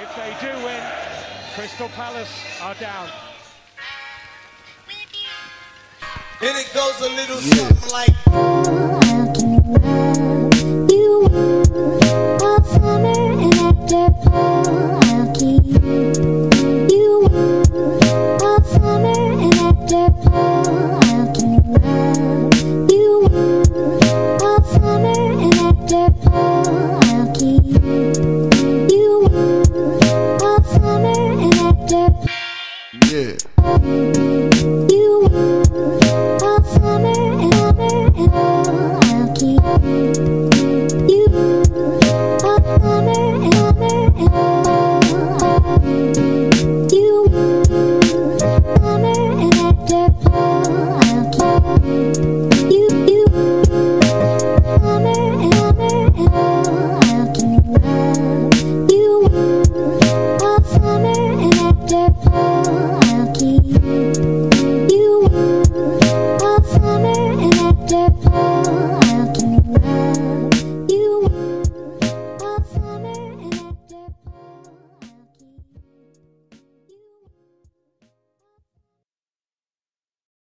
if they do win, Crystal Palace are down. And it goes a little something like. Yeah.